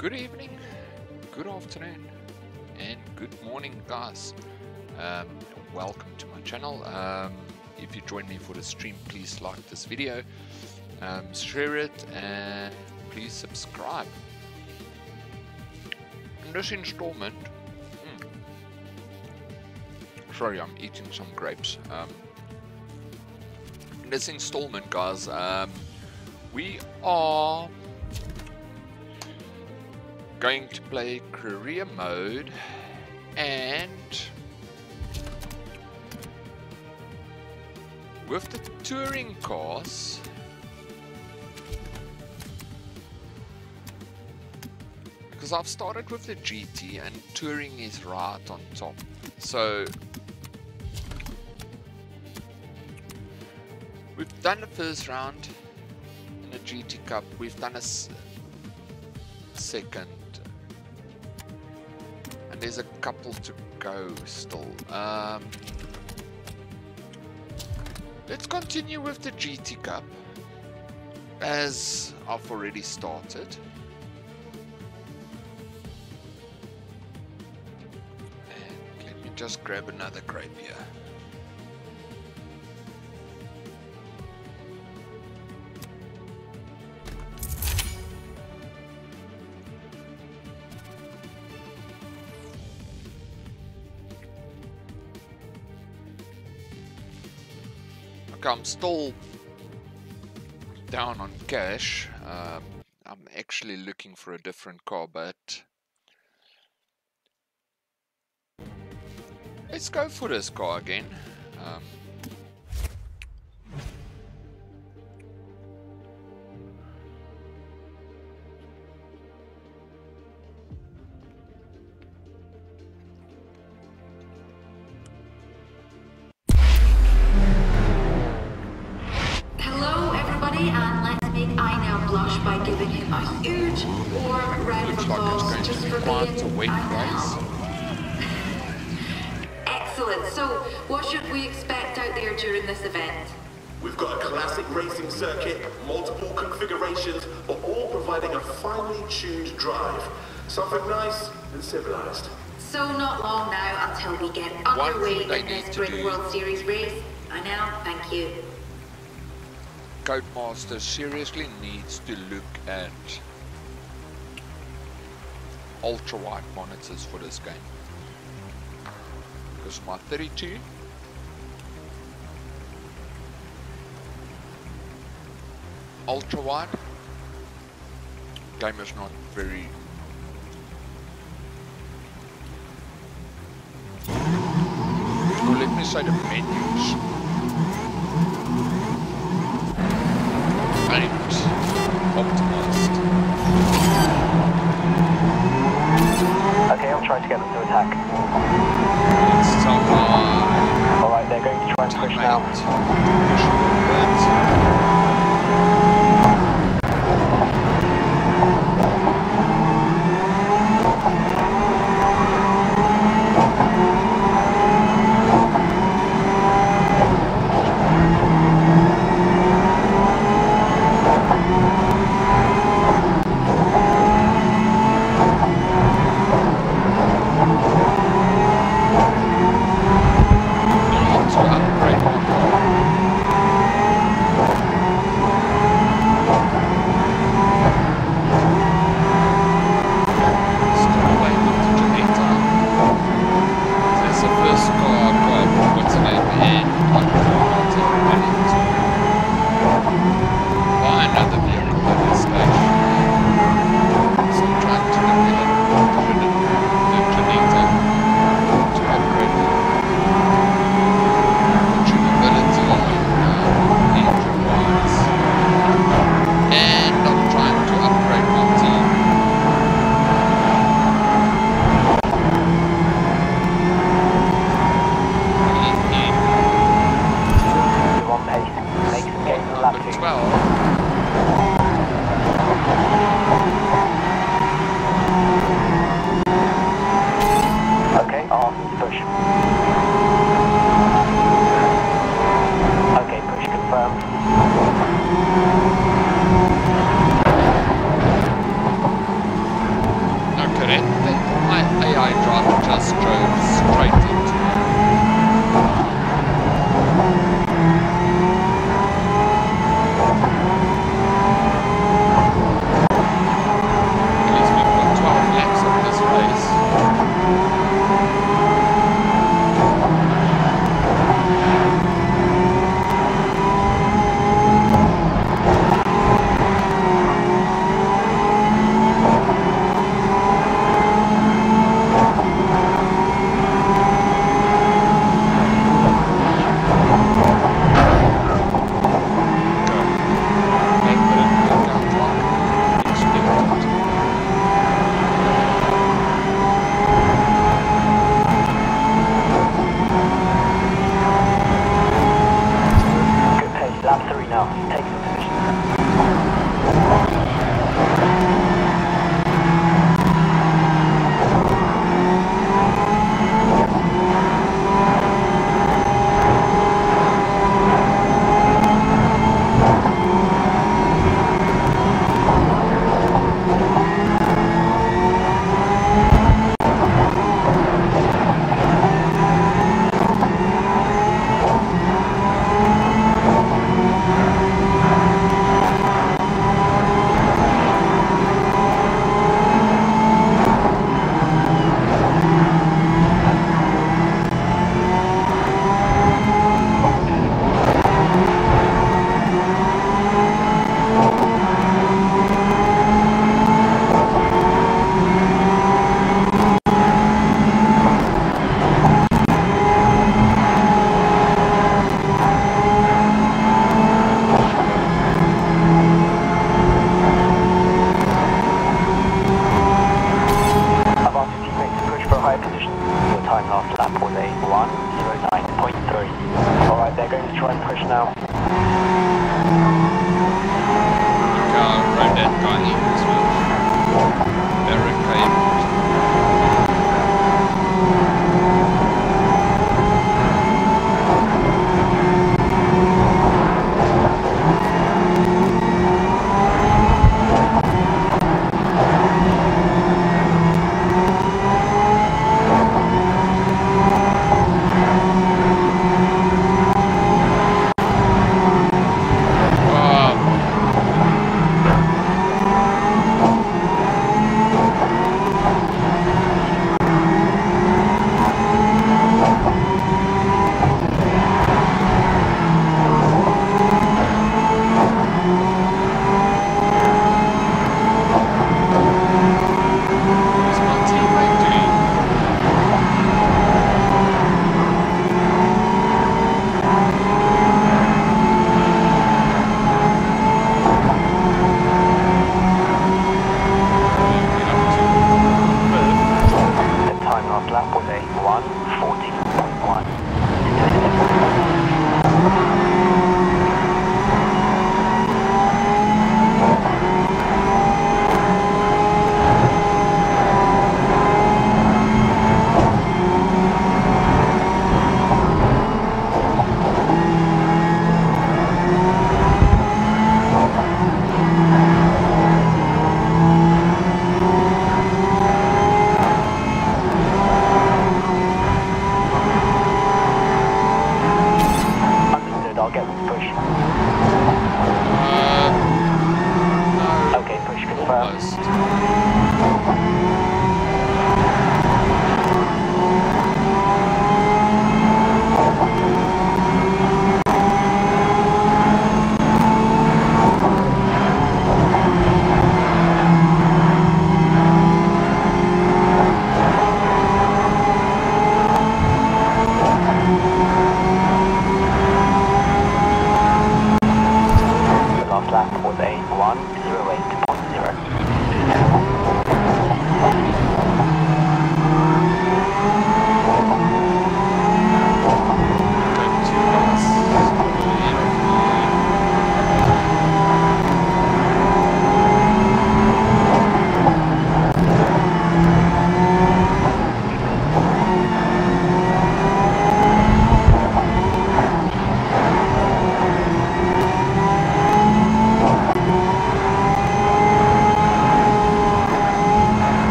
Good evening, good afternoon, and good morning, guys. Um, welcome to my channel. Um, if you join me for the stream, please like this video, um, share it, and please subscribe. In this installment, hmm, sorry, I'm eating some grapes. Um, in this installment, guys, um, we are going to play career mode and with the touring cars because I've started with the GT and touring is right on top. So we've done the first round in the GT Cup. We've done a second there's a couple to go still. Um, let's continue with the GT Cup as I've already started. And let me just grab another grape here. I'm still down on cash. Um, I'm actually looking for a different car, but let's go for this car again. Um, So not long now until we get underway in this Britain World Series race. I know, thank you. Codemaster seriously needs to look at ultra wide monitors for this game. Because my 32 ultra wide game is not very let me the menus. And optimized. Okay, I'm trying to get them to attack. It's Alright, they're going to try and push now.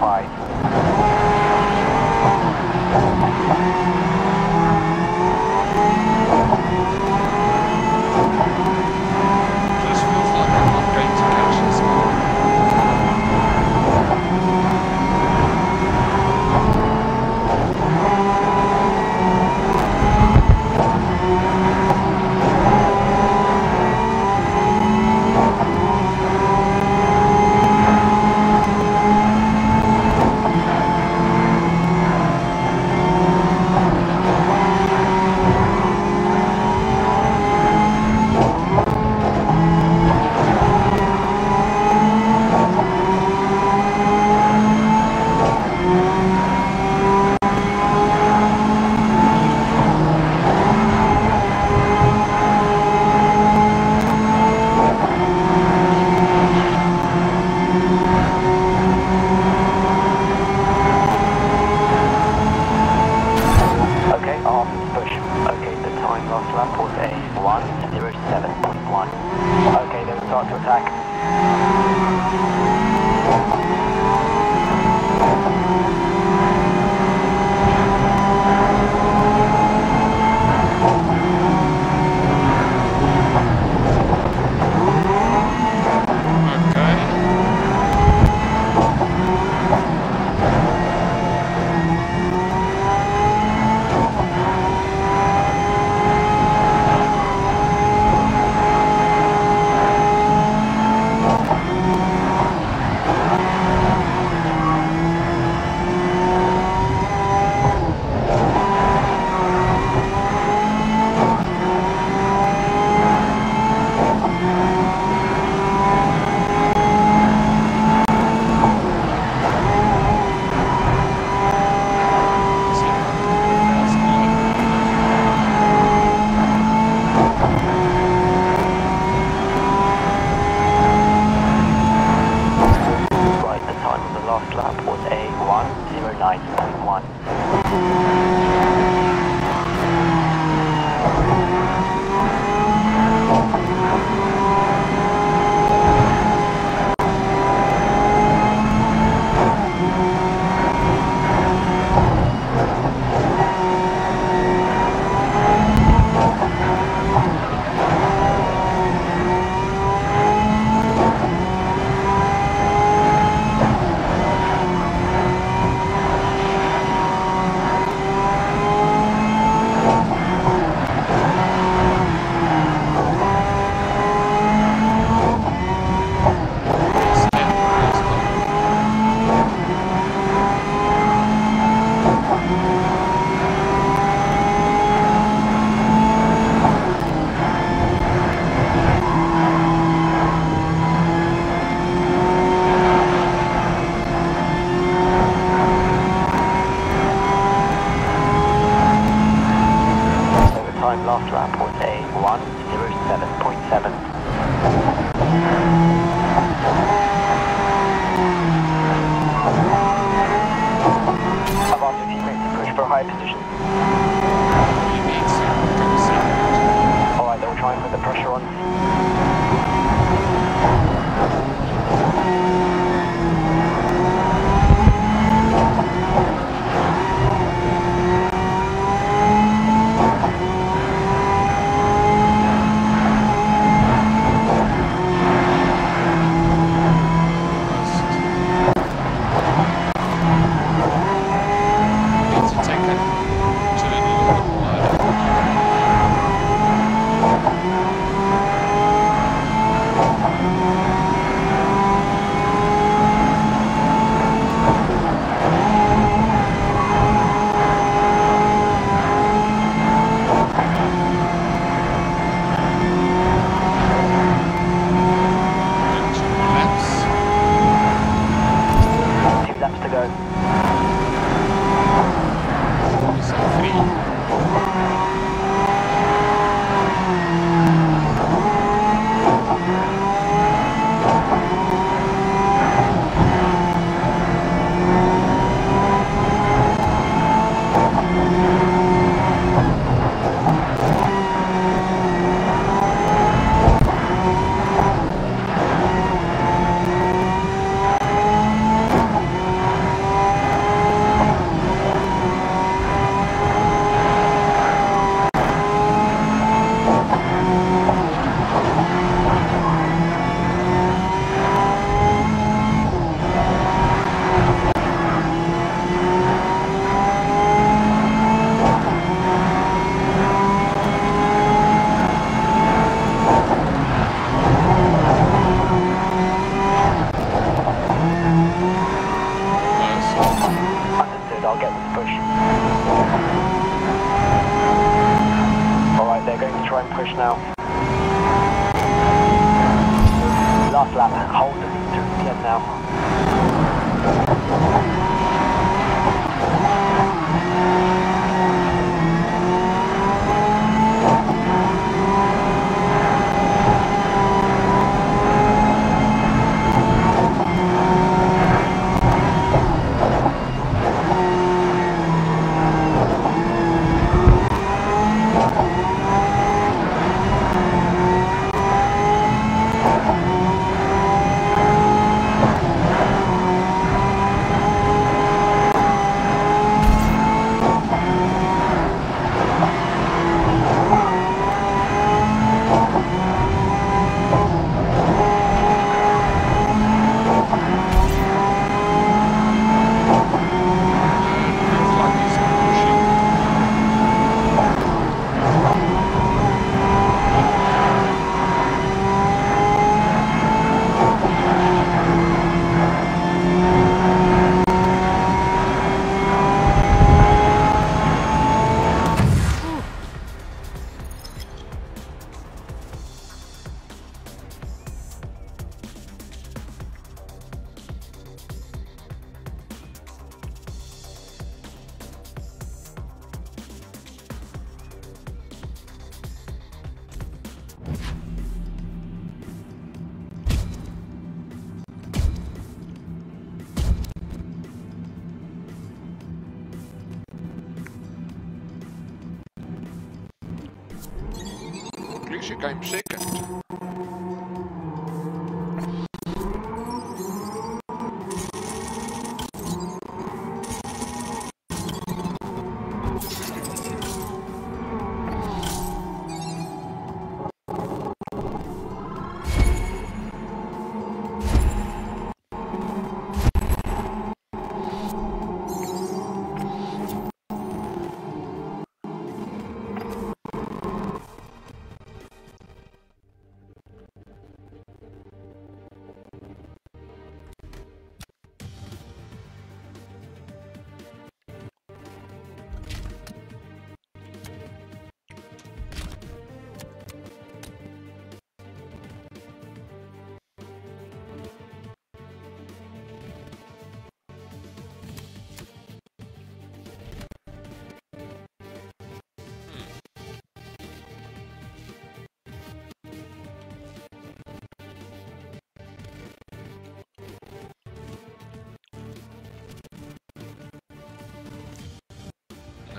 five.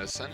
Listen.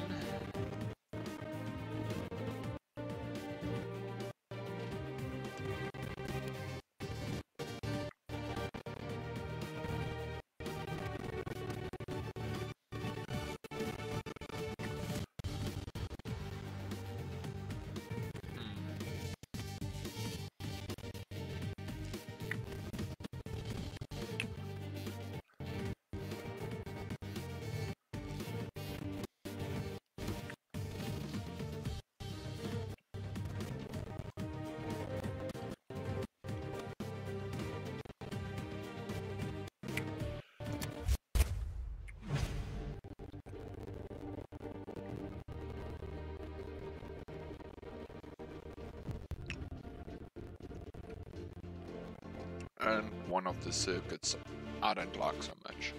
one of the circuits I don't like so much.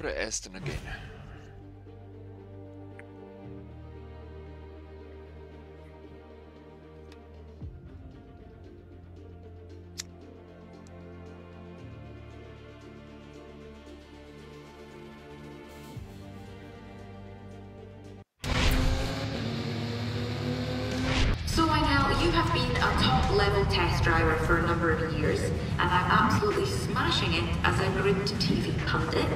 For the Aston again. You have been a top level test driver for a number of years, and I'm absolutely smashing it as a grid TV pundit.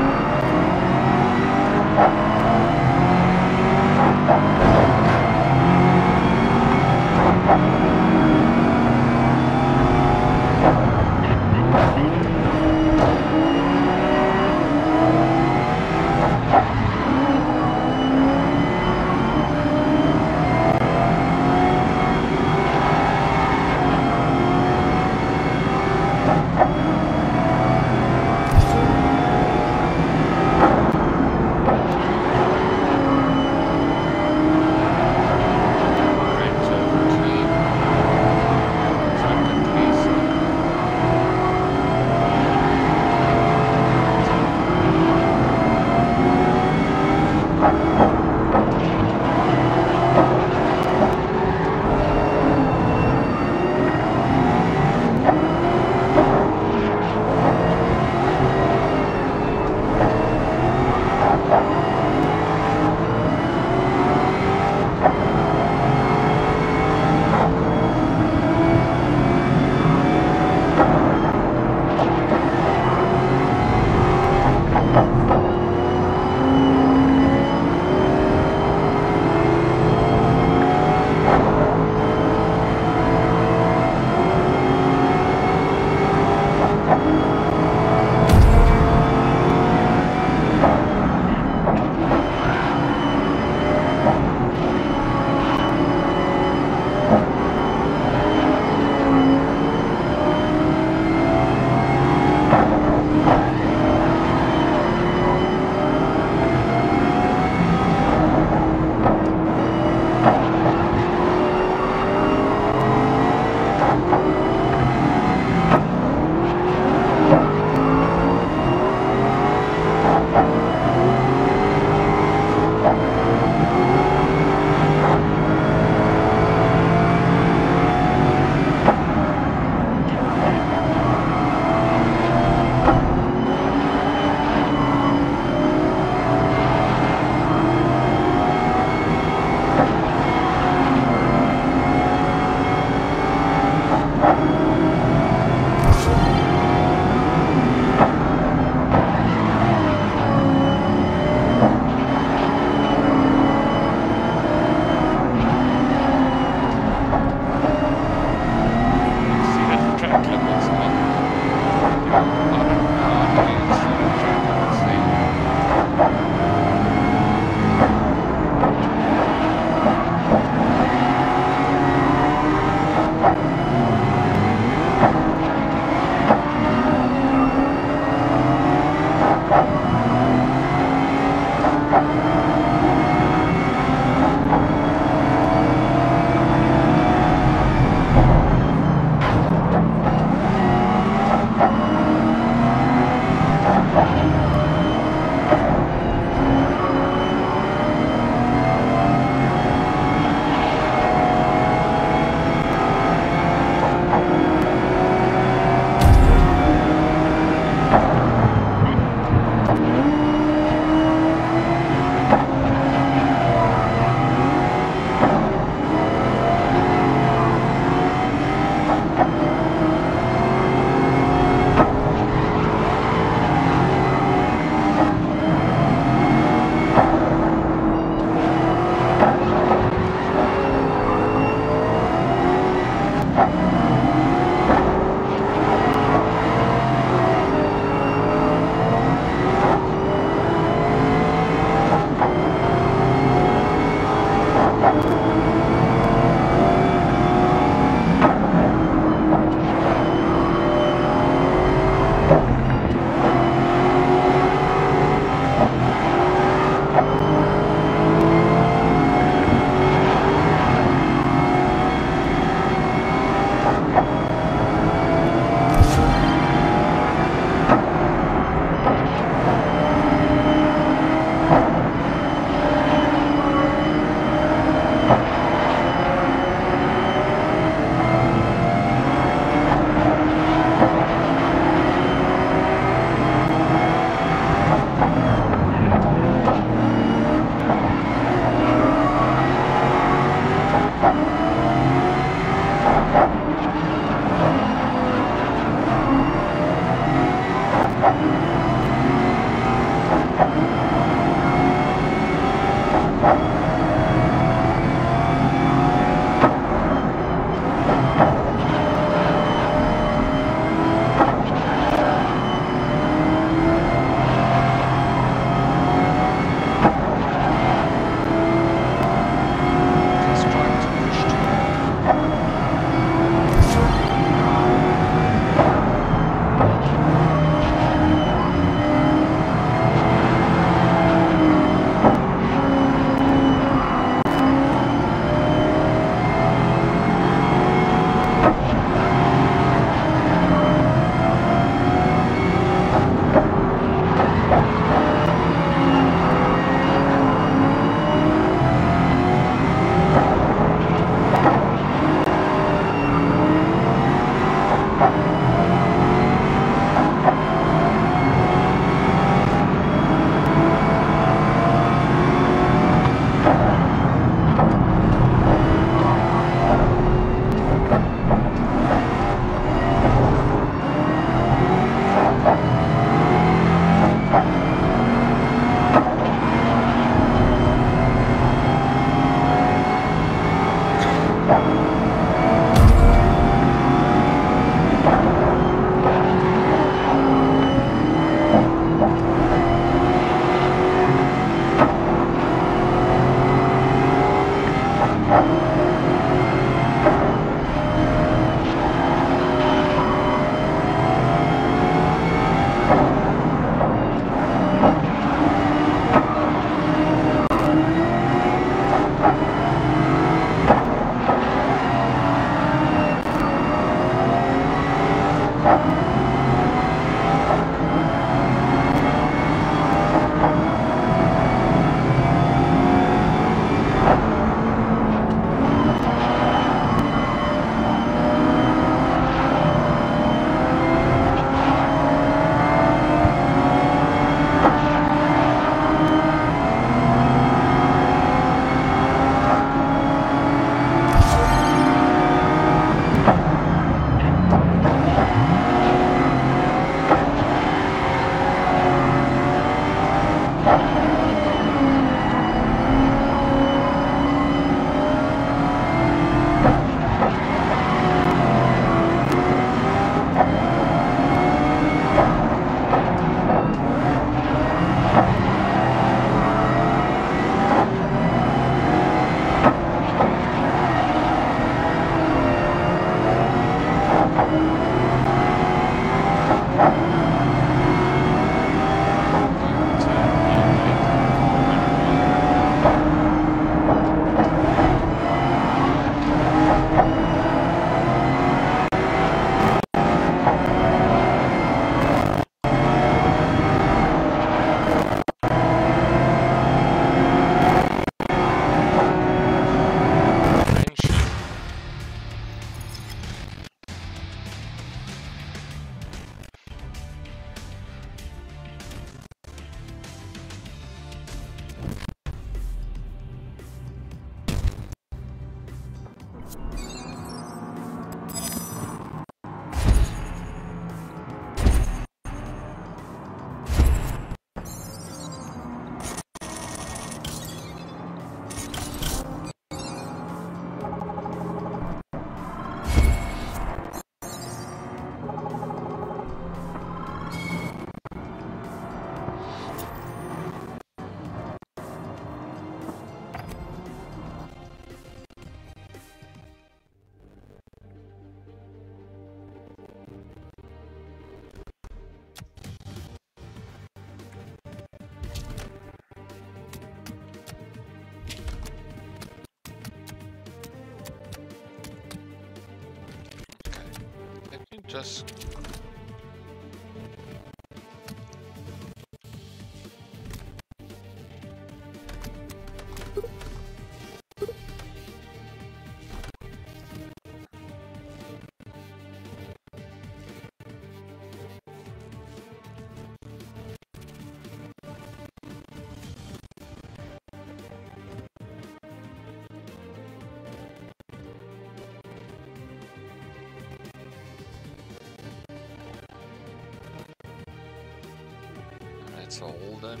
that's all done.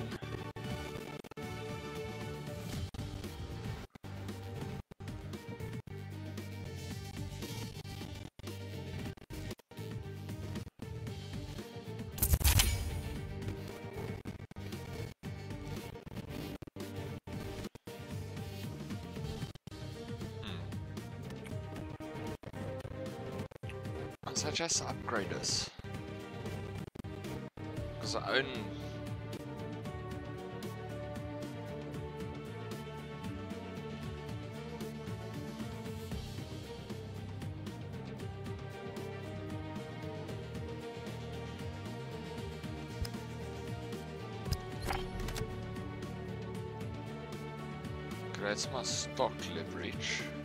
Hmm. suggest upgraders. Because I own Stock leverage.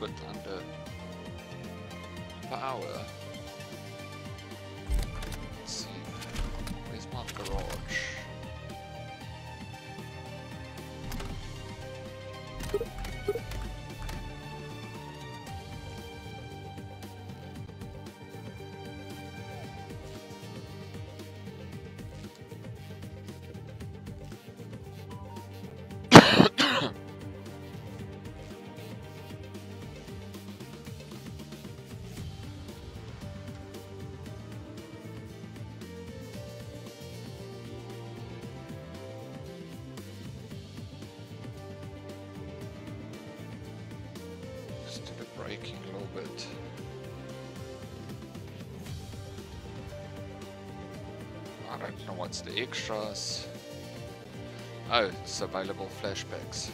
but And what's the extras? Oh, it's available flashbacks.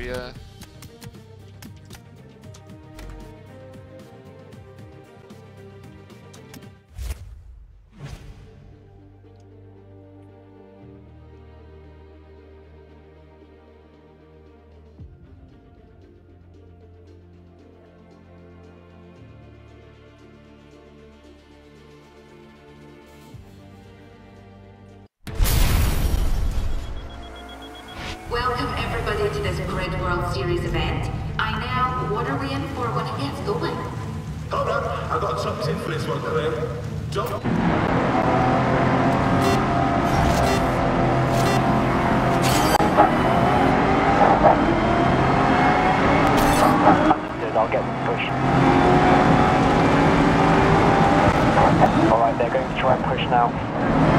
area. Everybody to this Grid World Series event. I now, what are we in for when it gets going? Hold on, I've got something for this one, Claire. Don't... Understood, I'll get pushed. Alright, they're going to try and push now.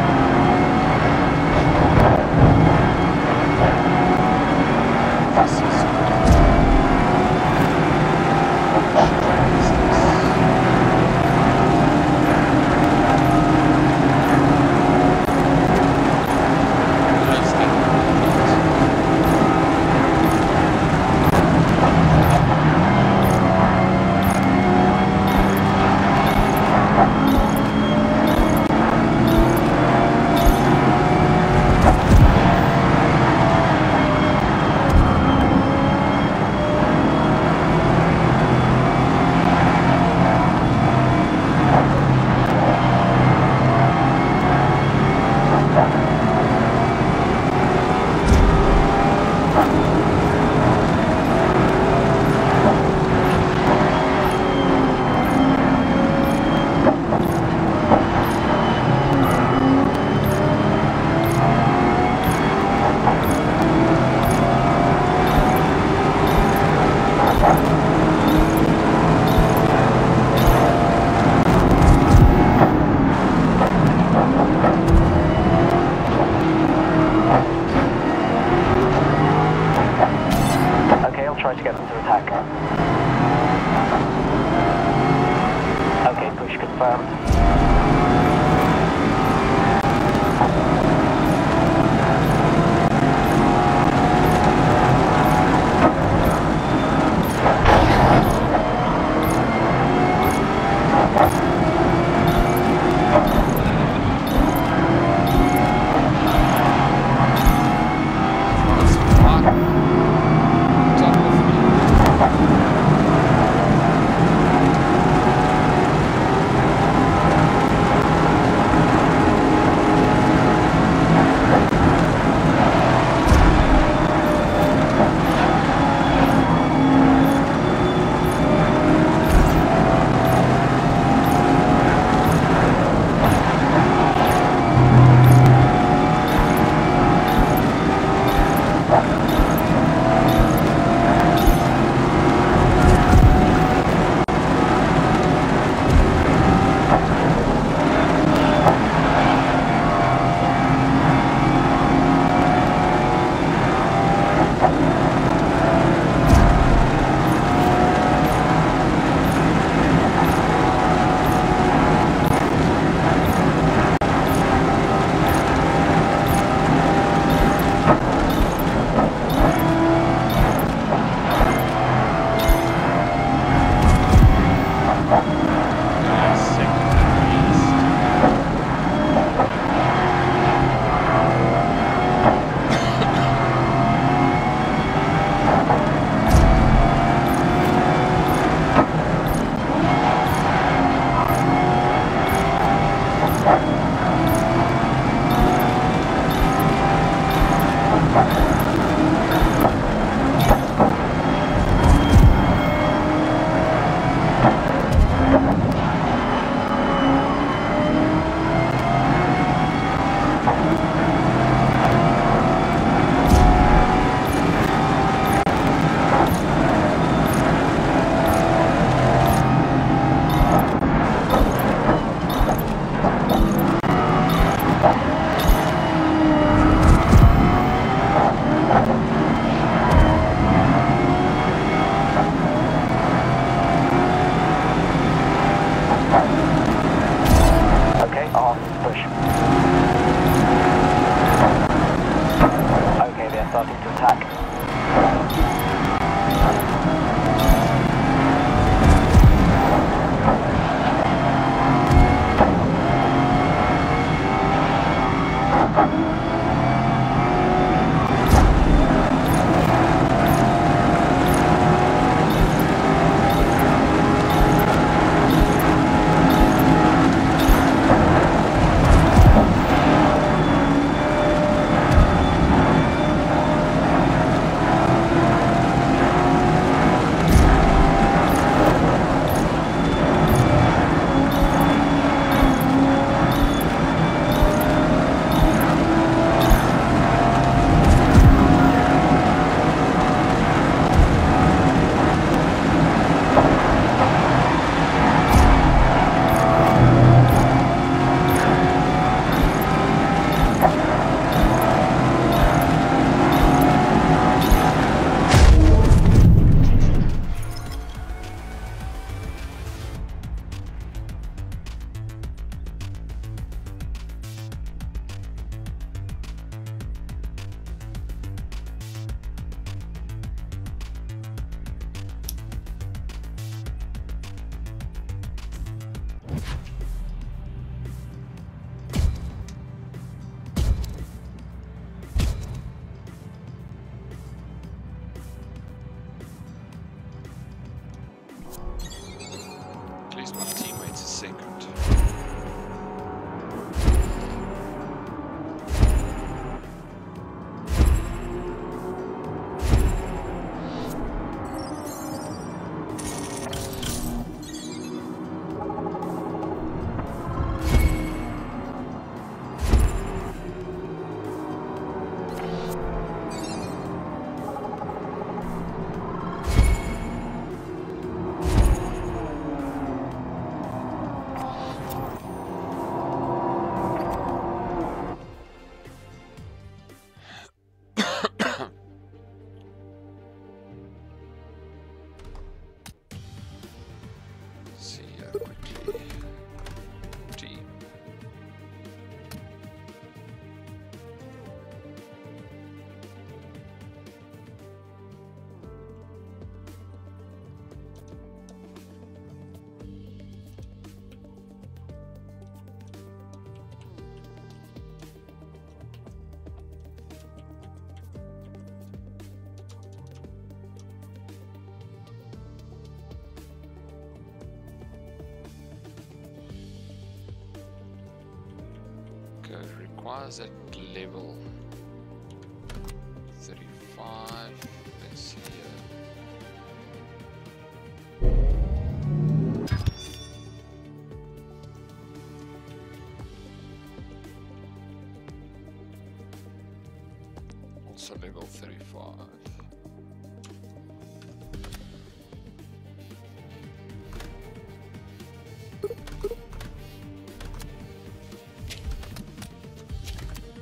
Level 35.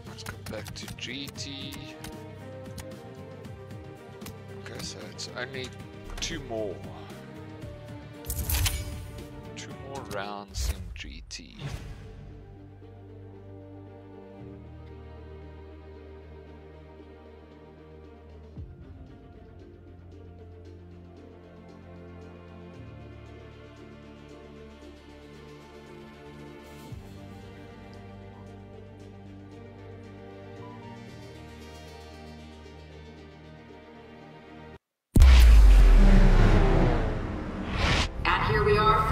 Let's go back to GT. Okay, so it's only two more. Two more rounds in GT.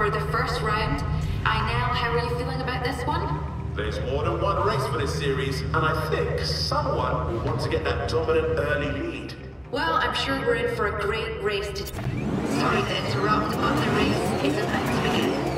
For the first round. I now, how are you feeling about this one? There's more than one race for this series, and I think someone will want to get that dominant early lead. Well, I'm sure we're in for a great race to. Sorry to interrupt, but the race is about to begin.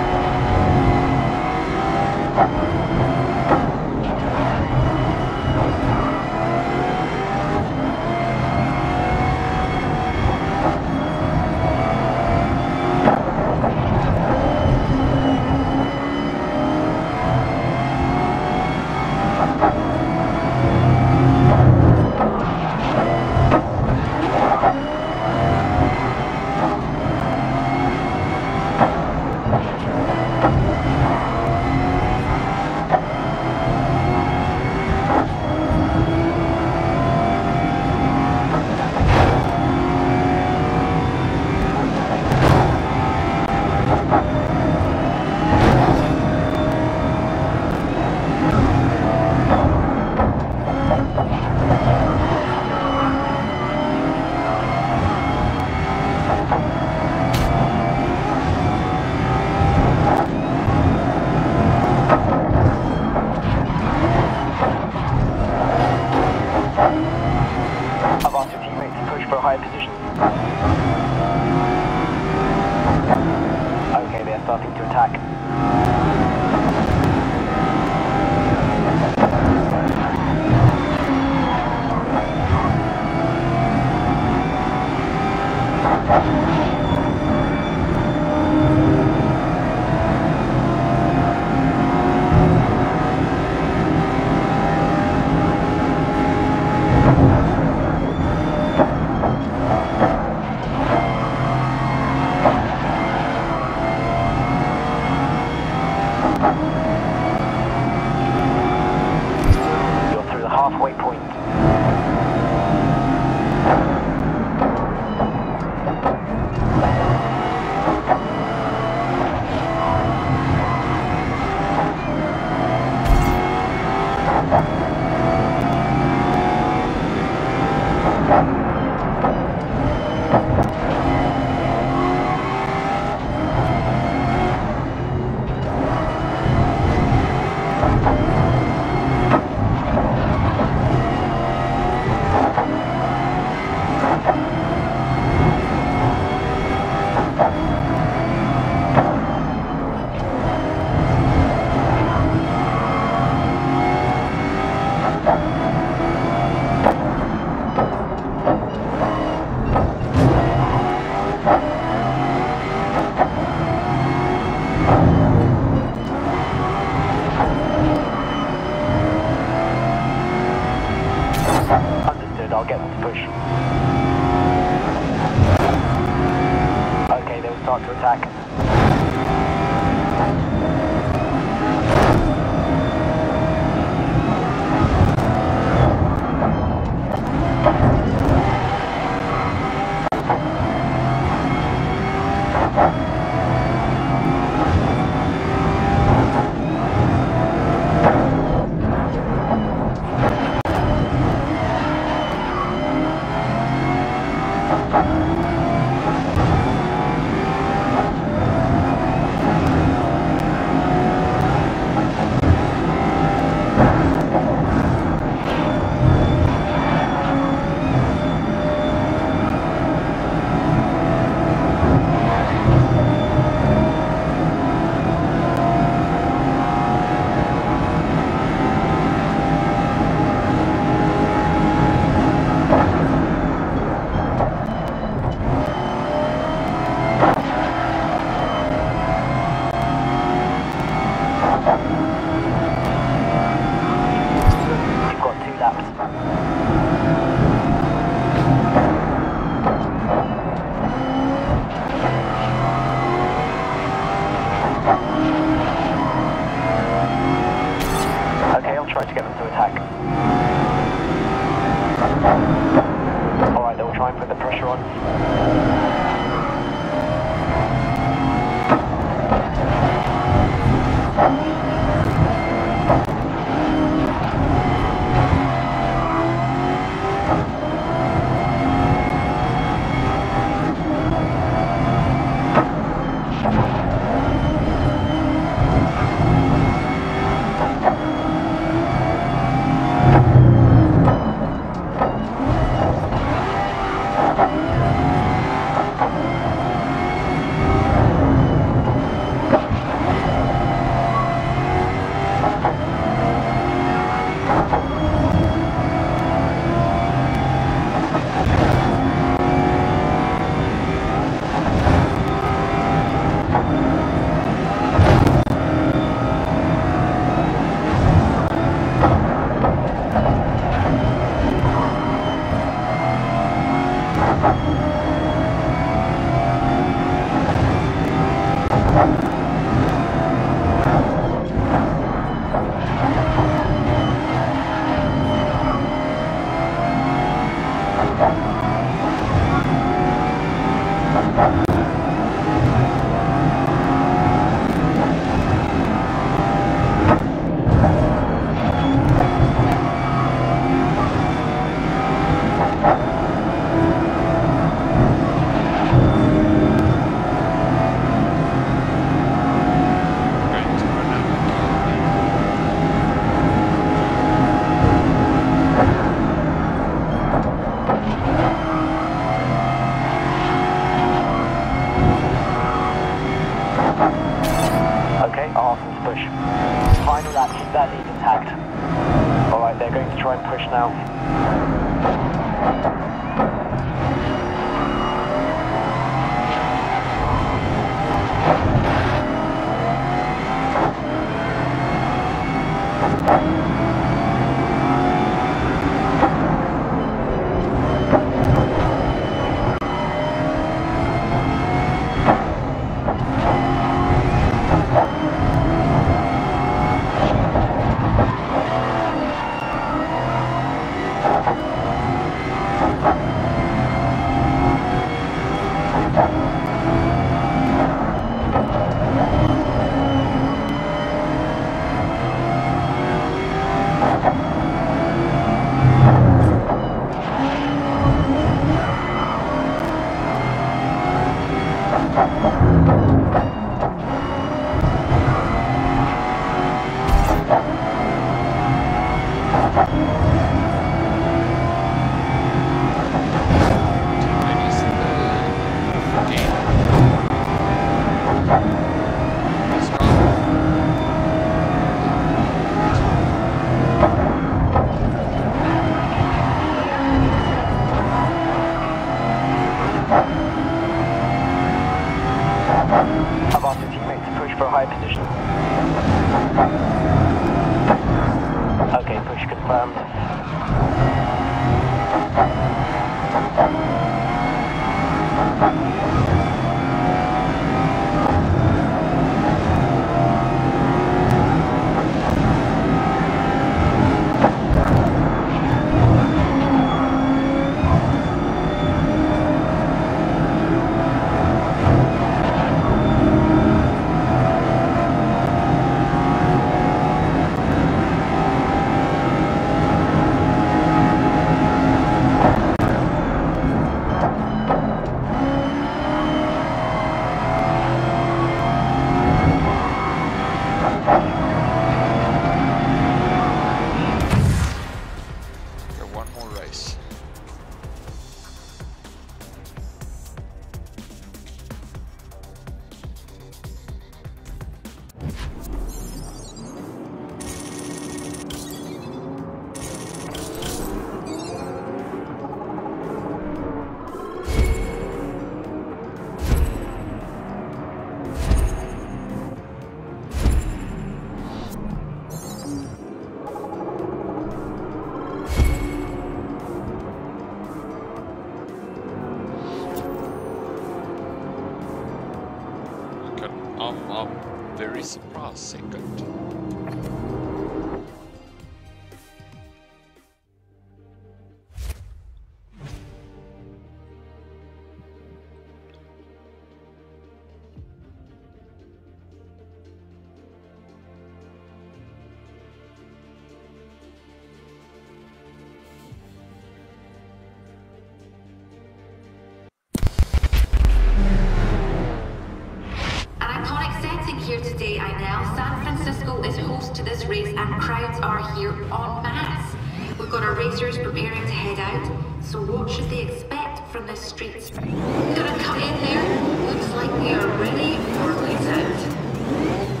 Know. San Francisco is host to this race and crowds are here en masse. We've got our racers preparing to head out, so what should they expect from the streets? Gonna cut in there? Looks like we are ready for lights out.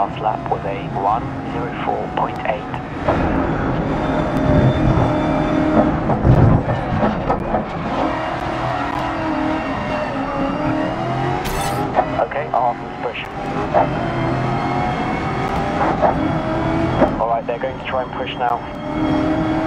last lap was a 104.8. Alright, they're going to try and push now.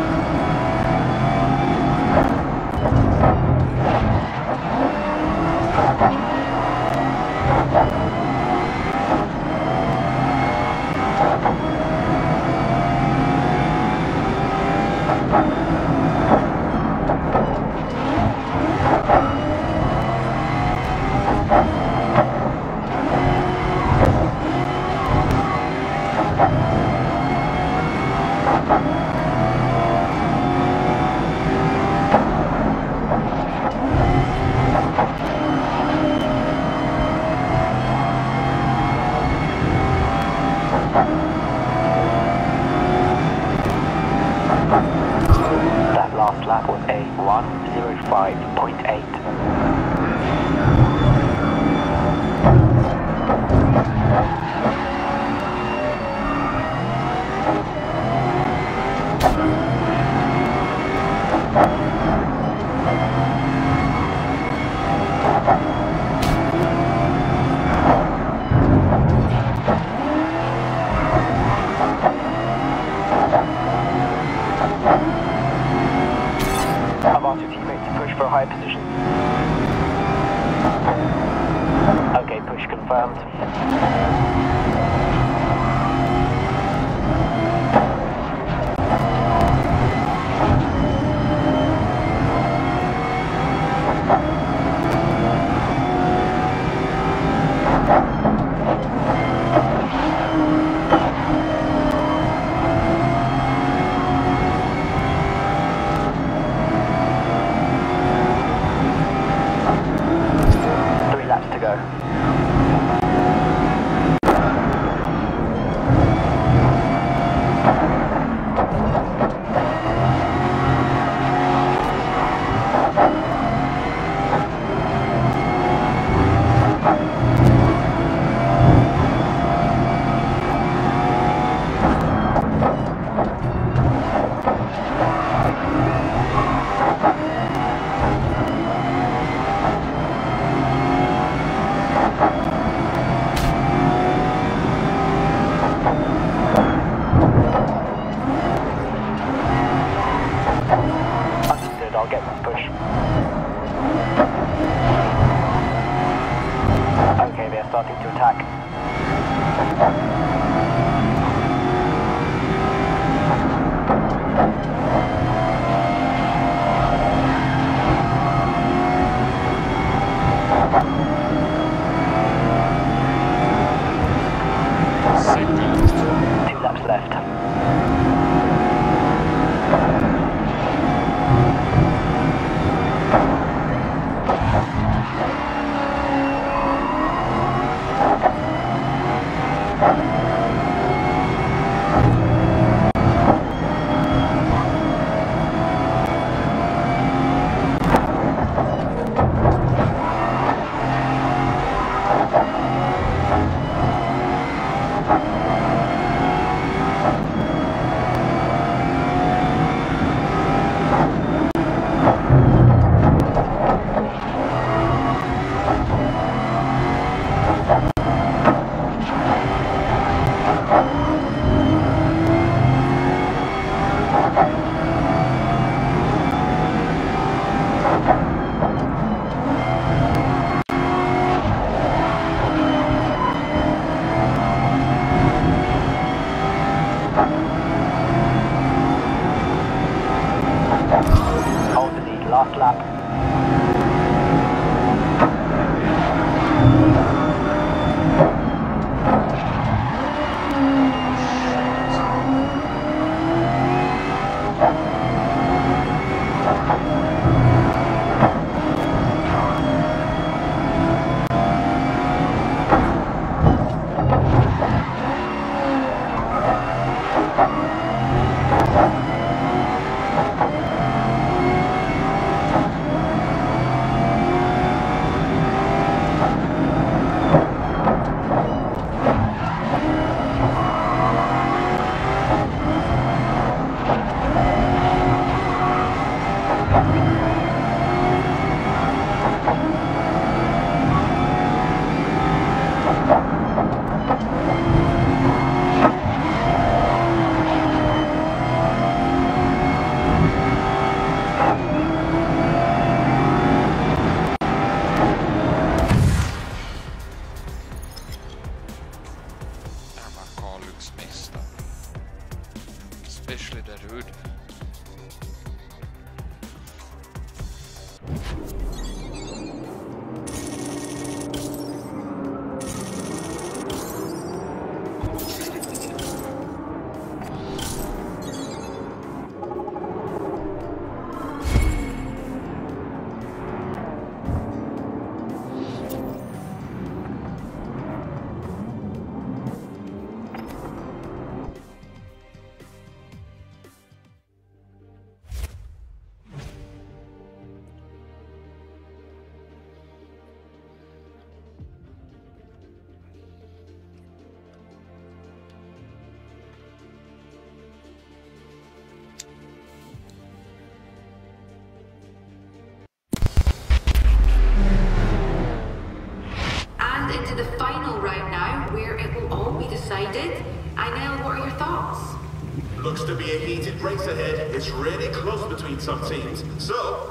Some teams. So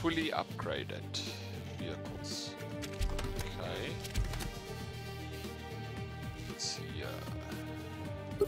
fully upgraded vehicles. Okay. Let's see. Uh,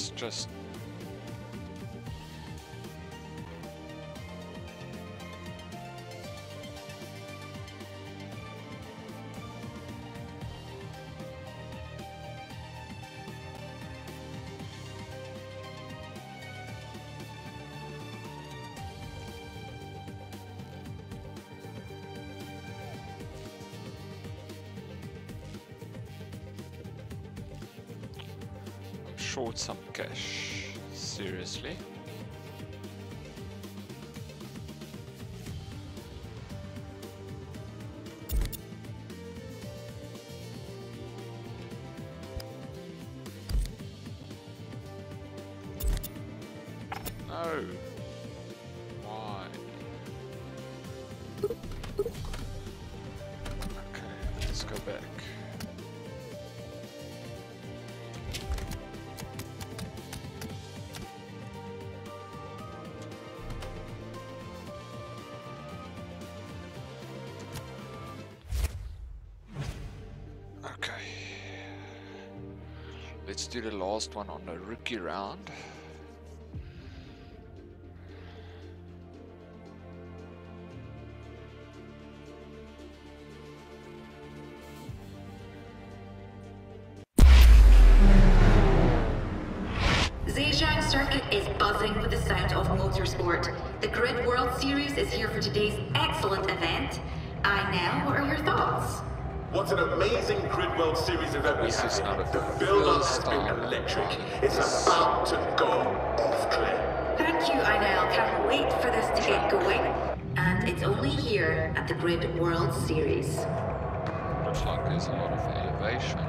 let's just Seriously? Do the last one on the rookie round. Zhejiang Circuit is buzzing with the sound of motorsport. The Grid World Series is here for today's excellent event. I now, what are your thoughts? What an amazing Grid World Series event we This have is not here. The build-up has been electric. It's about to go off, Claire. Thank you, Inel. Can't wait for this to get going. And it's only here at the Grid World Series. Looks like there's a lot of elevation.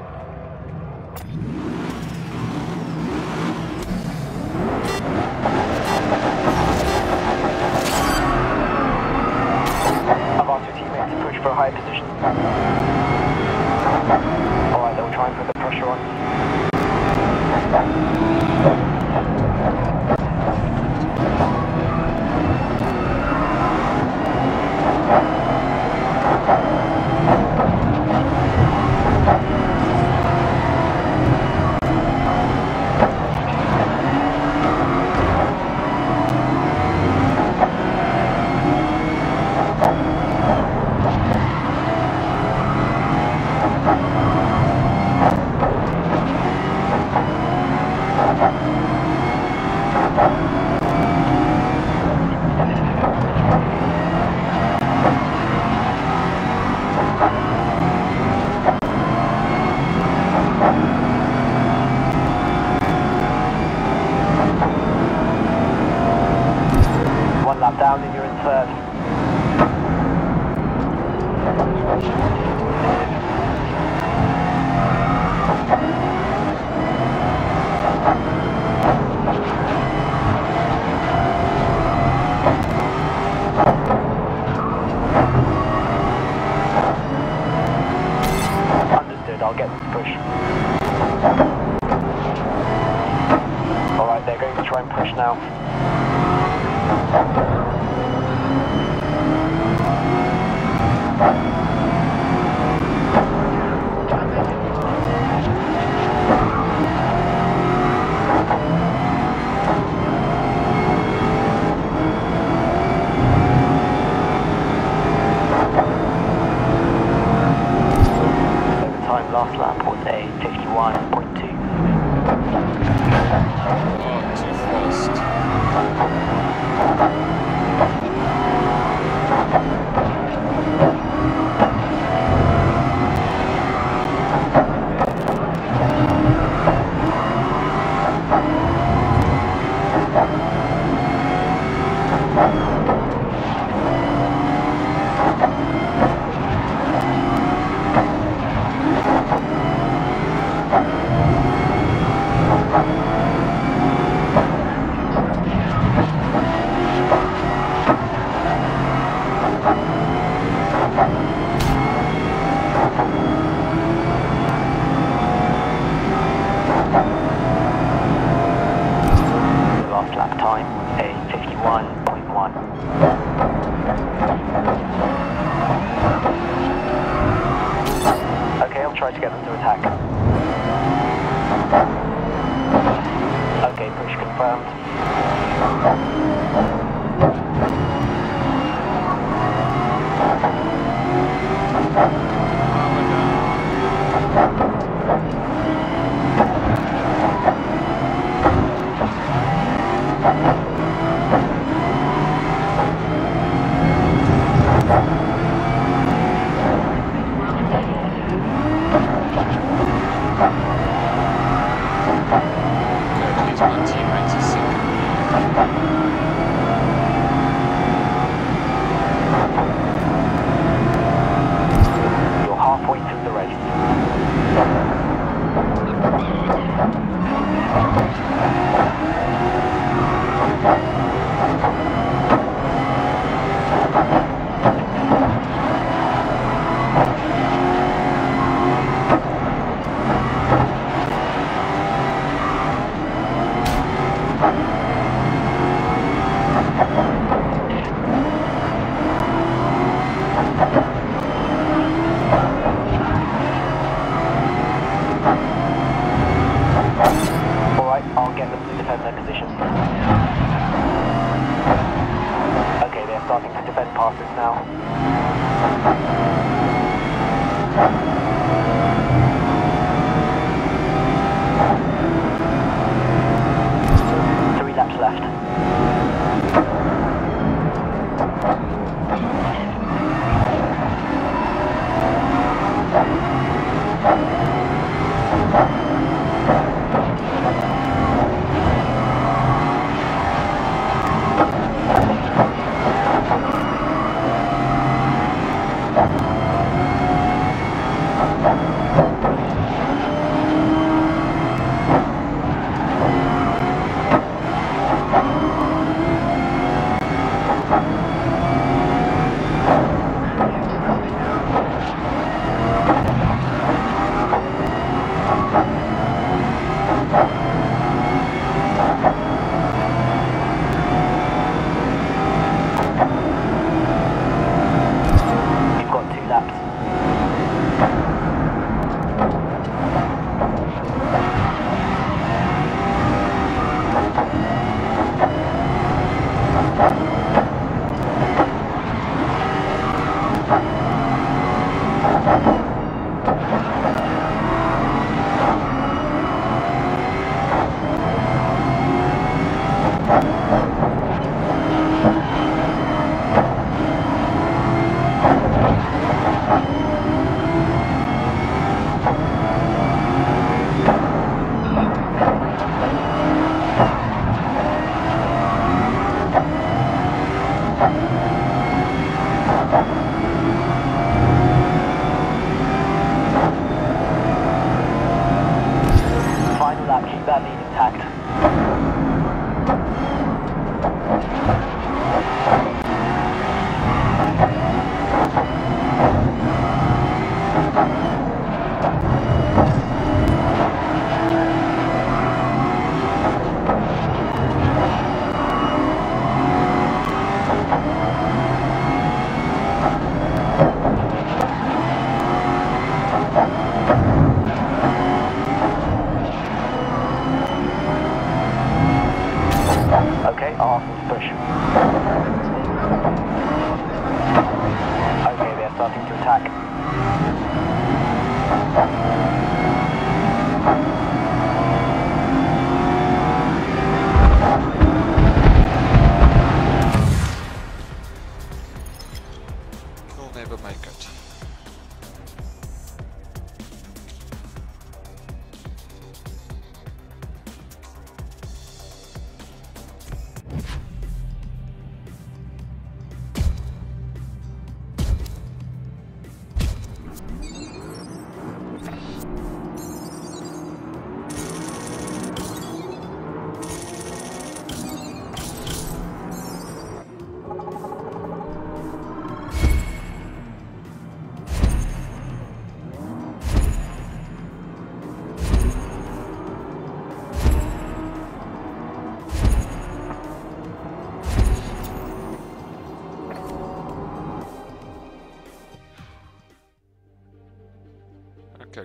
した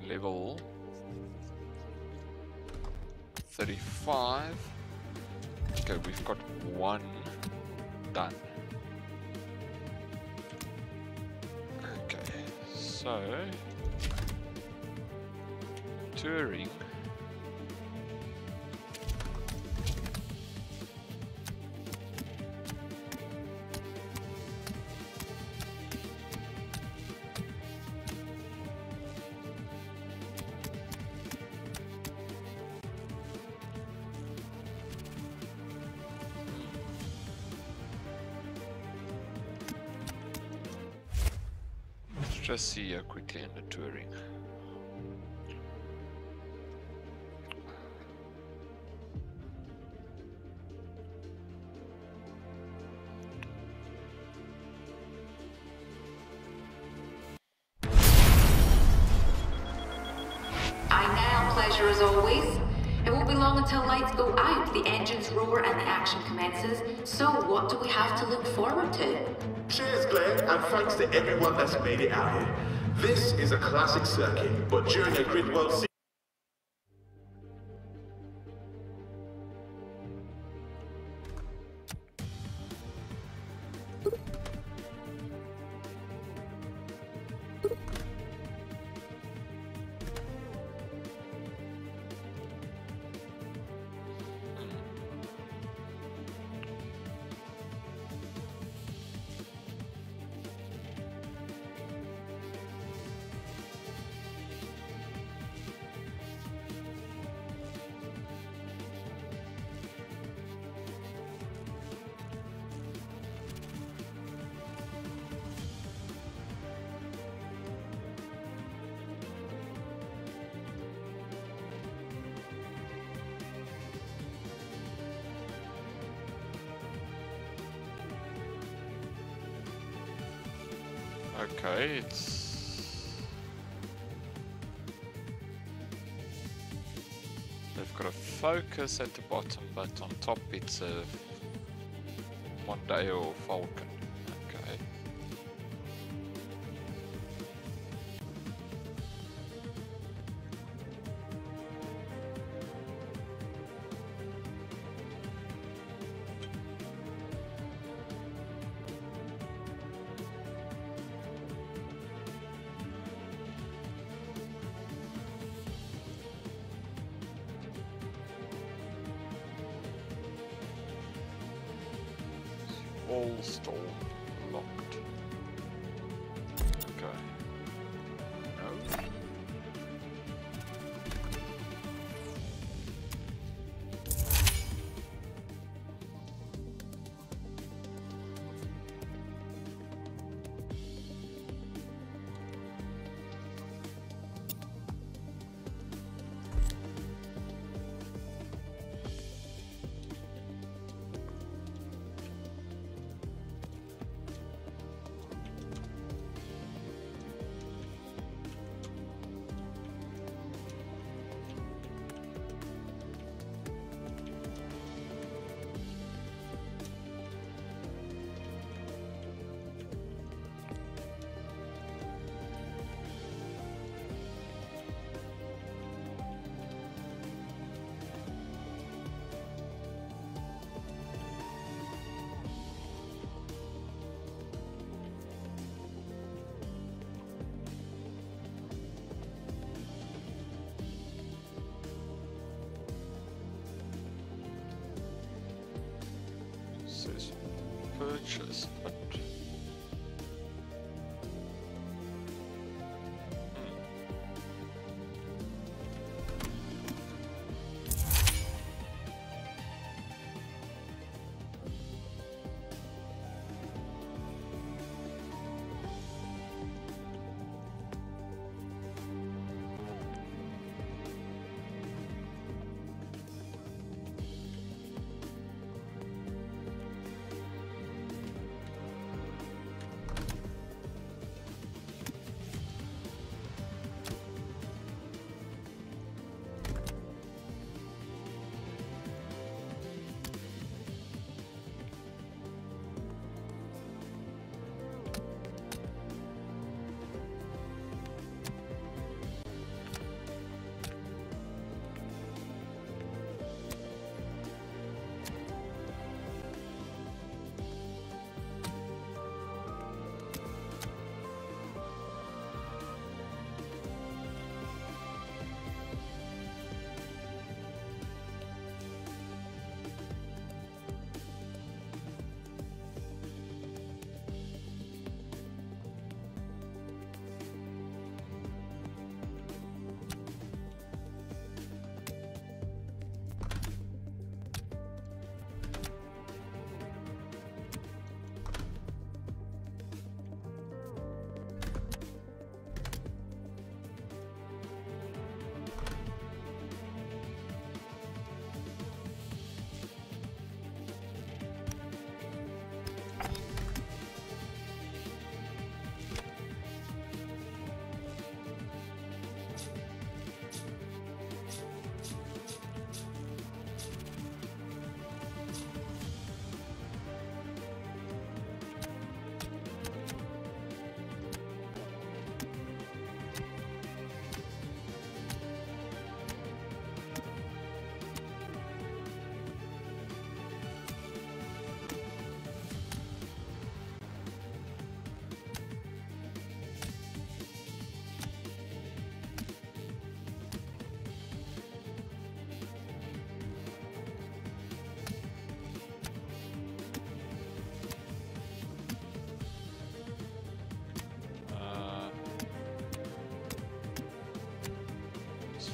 Level 35. Okay, we've got one done. Okay, so touring. Just see here quickly in the touring. I now pleasure as always. It won't be long until lights go out, the engines roar, and the action commences. So, what do we have to look forward to? Thanks to everyone that's made it out here. This is a classic circuit, but during a Grid World at the bottom, but on top it's a Mondeo Falcon. Says purchase,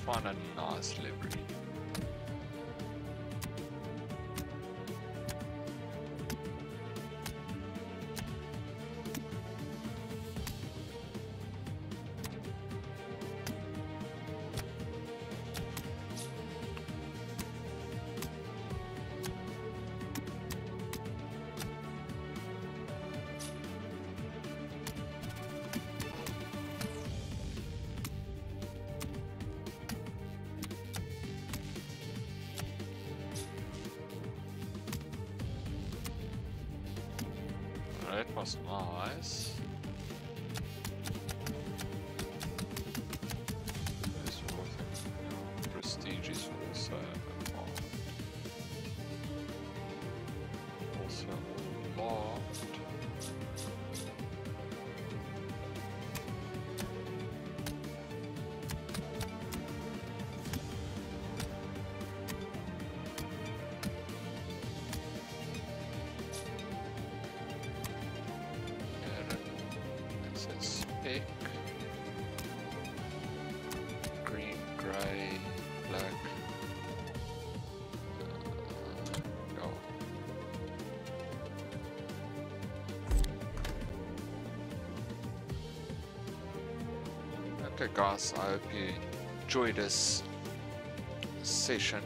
find a nice That Guys, I hope you enjoyed this session.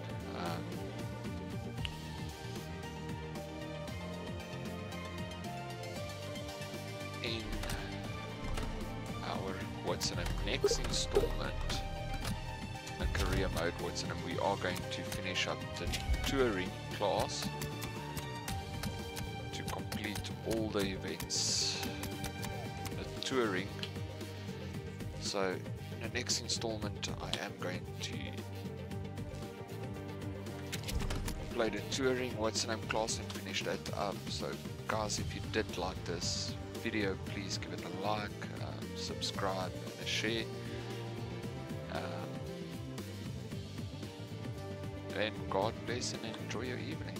The touring what's the name class and finish that up so guys if you did like this video please give it a like um, subscribe and a share. Um, and God bless and enjoy your evening